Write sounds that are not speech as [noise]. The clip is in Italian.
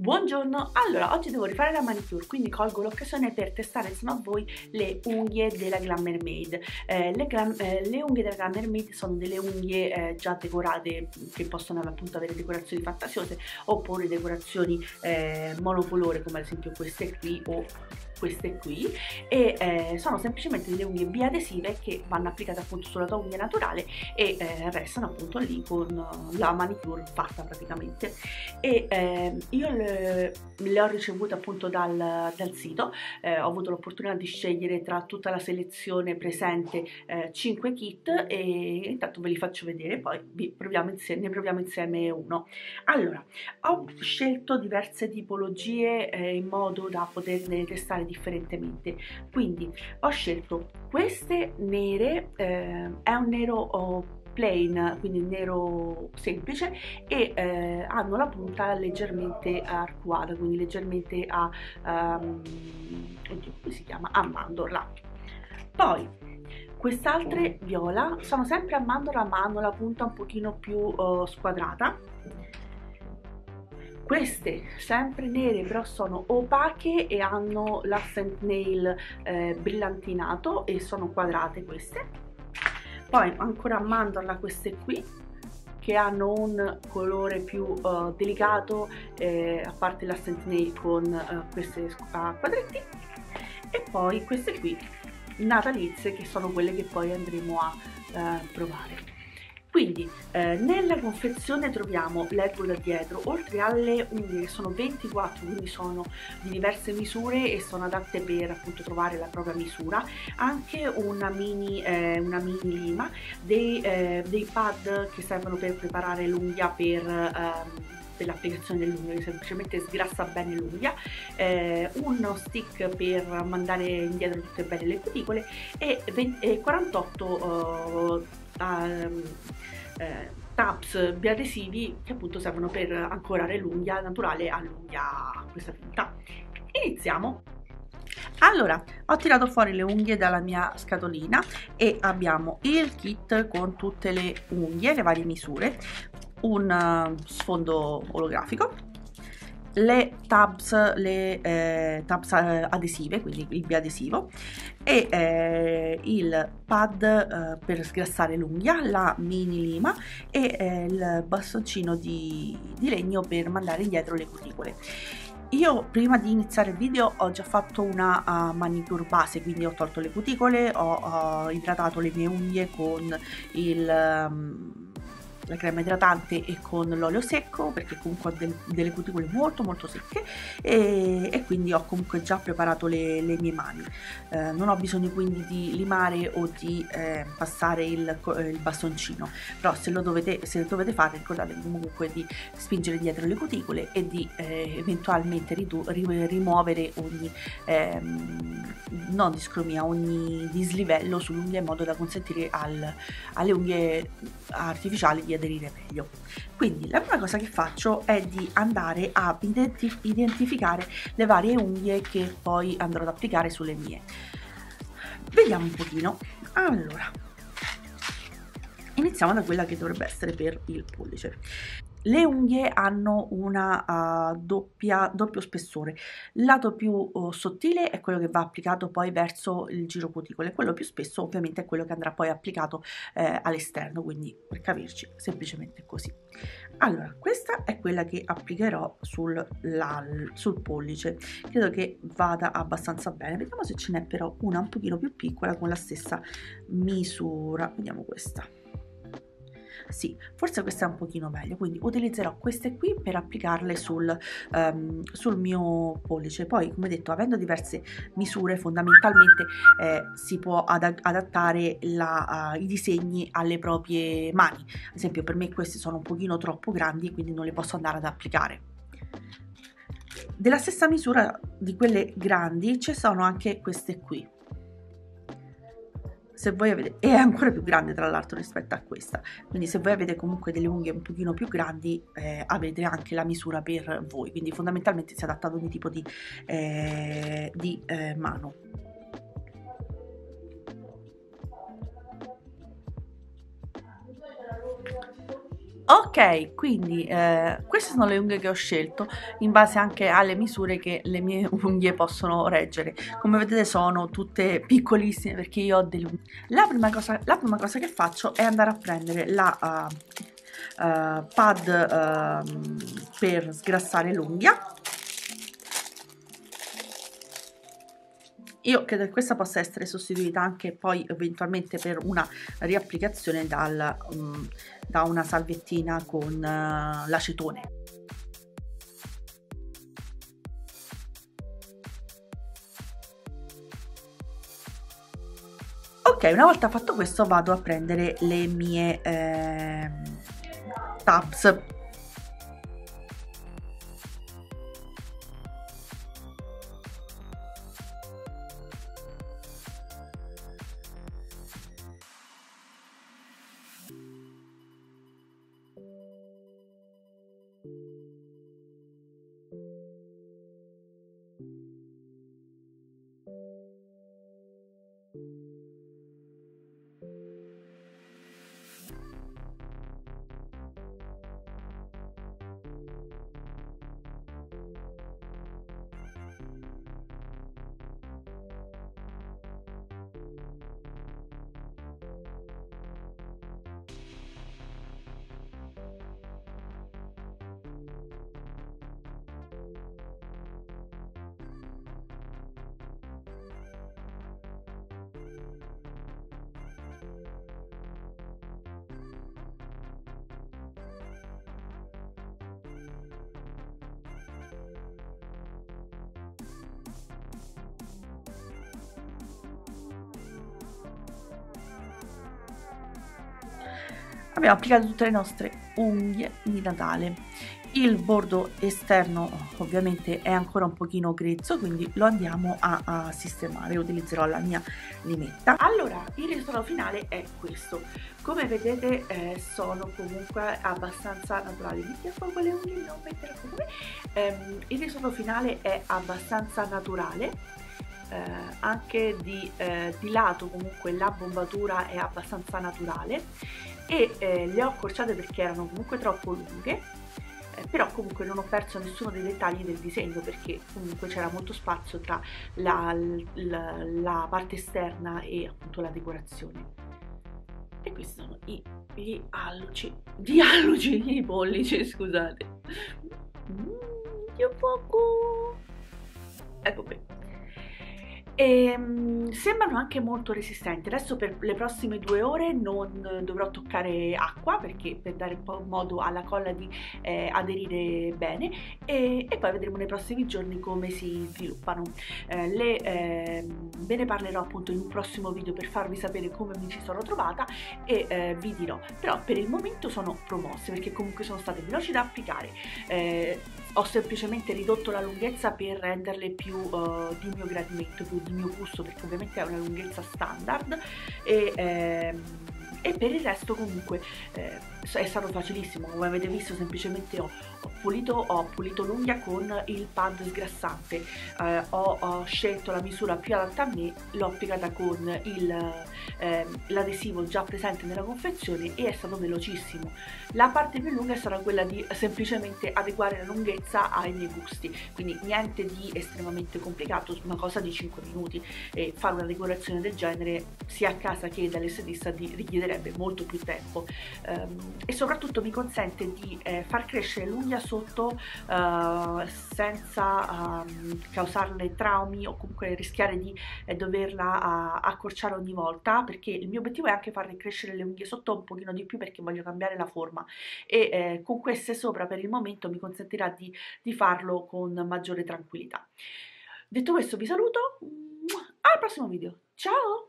Buongiorno, allora oggi devo rifare la manicure quindi colgo l'occasione per testare insieme a voi le unghie della Glamour Made eh, le, eh, le, unghie della Glamour Made sono delle unghie eh, già decorate che possono appunto avere decorazioni fantasiose oppure decorazioni eh, monocolore come ad esempio queste qui o queste qui e eh, sono semplicemente delle unghie biadesive che vanno applicate appunto sulla tua unghia naturale e eh, restano appunto lì con la manicure fatta praticamente. E eh, io le, le, ho ricevute appunto dal, dal sito eh, ho avuto l'opportunità di scegliere tra tutta la selezione presente 5 eh, kit e intanto ve li faccio vedere poi vi proviamo insieme, ne proviamo insieme uno. Allora ho scelto diverse tipologie eh, in modo da poterne testare differentemente. Quindi ho scelto queste nere eh, è un nero oh, plain quindi nero semplice e eh, hanno la punta leggermente arcuata quindi leggermente a um, oddio come si chiama? A mandorla. Poi quest'altre viola sono sempre a mandorla ma hanno la punta un pochino più uh, squadrata queste sempre nere però sono opache e hanno l'accent nail eh, brillantinato e sono quadrate queste. Poi ancora mandorla queste qui che hanno un colore più uh, delicato eh, a parte l'accent nail con uh, queste uh, quadretti. E poi queste qui natalizie che sono quelle che poi andremo a uh, provare quindi eh, nella confezione troviamo, leggo da dietro, oltre alle unghie che sono 24, quindi sono di diverse misure e sono adatte per appunto trovare la propria misura, anche una mini, eh, una mini lima, dei, eh, dei, pad che servono per preparare l'unghia per... Ehm, l'applicazione dell'unghia che semplicemente sgrassa bene l'unghia eh, uno stick per mandare indietro tutte bene le cuticole e, 20, e 48 uh, um, eh, tabs biadesivi che appunto servono per ancorare l'unghia naturale all'unghia questa finta. Iniziamo! Allora, ho tirato fuori le unghie dalla mia scatolina e abbiamo il kit con tutte le unghie, le varie misure, un uh, sfondo olografico, le tabs, le eh, tabs eh, adesive, quindi il biadesivo e eh, il pad eh, per sgrassare l'unghia, la mini lima e eh, il bastoncino di, di legno per mandare indietro le cuticole. Io prima di iniziare il video ho già fatto una uh, manicure base, quindi ho tolto le cuticole, ho uh, idratato le mie unghie con il... Um, la crema idratante e con l'olio secco perché comunque ho del, delle cuticole molto molto secche e, e quindi ho comunque già preparato le, le mie mani. Eh, non ho bisogno quindi di limare o di eh, passare il, il, bastoncino però se lo dovete, se lo dovete fare ricordate comunque di spingere dietro le cuticole e di eh, eventualmente rimuovere ogni ehm, non discromia ogni dislivello sull'unghia in modo da consentire al, alle unghie artificiali di aderire meglio. Quindi la prima cosa che faccio è di andare a identif identificare le varie unghie che poi andrò ad applicare sulle mie. Vediamo un pochino. Allora, iniziamo da quella che dovrebbe essere per il pollice. Le unghie hanno una uh, doppia, doppio spessore, il lato più uh, sottile è quello che va applicato poi verso il giro cuticole, quello più spesso ovviamente è quello che andrà poi applicato eh, all'esterno, quindi per capirci semplicemente così. Allora, questa è quella che applicherò sul, la, sul pollice, credo che vada abbastanza bene, vediamo se ce n'è però una un pochino più piccola con la stessa misura, vediamo questa sì, forse questa è un pochino meglio, quindi utilizzerò queste qui per applicarle sul, um, sul mio pollice. Poi, come detto, avendo diverse misure, fondamentalmente eh, si può ad adattare la, uh, i disegni alle proprie mani. Ad esempio, per me queste sono un pochino troppo grandi, quindi non le posso andare ad applicare. Della stessa misura di quelle grandi ci sono anche queste qui se voi avete, è ancora più grande tra l'altro rispetto a questa, quindi se voi avete comunque delle unghie un pochino più grandi eh, avete anche la misura per voi, quindi fondamentalmente si adatta ad ogni tipo di, eh, di eh, mano. Ok, quindi eh, queste sono le unghie che ho scelto in base anche alle misure che le mie [laughs] unghie possono reggere. Come vedete sono tutte piccolissime perché io ho delle unghie. La prima cosa, la prima cosa che faccio è andare a prendere la uh, uh, pad uh, per sgrassare l'unghia Io credo che questa possa essere sostituita anche poi eventualmente per una riapplicazione dal, um, da una salviettina con uh, l'acetone. Ok, una volta fatto questo vado a prendere le mie eh, tabs you abbiamo applicato tutte le nostre unghie di Natale. Il bordo esterno ovviamente è ancora un pochino grezzo quindi lo andiamo a, a sistemare. Utilizzerò la mia limetta. Allora il risultato finale è questo. Come vedete eh, sono comunque abbastanza naturali. Mi piacciono quelle unghie non mettere come. Ehm, il risultato finale è abbastanza naturale eh, anche di, eh, di lato comunque la bombatura è abbastanza naturale e eh, le ho accorciate perché erano comunque troppo lunghe eh, però comunque non ho perso nessuno dei dettagli del disegno perché comunque c'era molto spazio tra la, la, la, parte esterna e appunto la decorazione. E questi sono i, gli alluci gli alluci, i pollici [laughs] scusate. Mm, che poco! Ecco qui e um, sembrano anche molto resistenti. Adesso per le prossime due ore non dovrò toccare acqua perché per dare un po' modo alla colla di eh, aderire bene. E, e, poi vedremo nei prossimi giorni come si sviluppano. Eh, le, eh, ve ne parlerò appunto in un prossimo video per farvi sapere come mi ci sono trovata e eh, vi dirò. Però per il momento sono promosse perché comunque sono state veloci da applicare. Eh, ho semplicemente ridotto la lunghezza per renderle più uh, di mio gradimento, più di mio gusto perché ovviamente è una lunghezza standard e, ehm, e per il resto comunque eh, è stato facilissimo come avete visto semplicemente ho, ho, pulito, ho pulito l'unghia con il pad sgrassante. Eh, ho, ho, scelto la misura più adatta a me l'ho applicata con eh, l'adesivo già presente nella confezione e è stato velocissimo. La parte più lunga stata quella di semplicemente adeguare la lunghezza ai miei gusti. Quindi niente di estremamente complicato una cosa di 5 minuti. E fare una decorazione del genere sia a casa che dall'estetista richiederebbe molto più tempo. Um, e soprattutto mi consente di eh, far crescere l'unghia sotto eh, senza eh, causarle traumi o comunque rischiare di eh, doverla accorciare ogni volta perché il mio obiettivo è anche far crescere le unghie sotto un pochino di più perché voglio cambiare la forma. E eh, con queste sopra per il momento mi consentirà di, di farlo con maggiore tranquillità. Detto questo vi saluto, al prossimo video, ciao!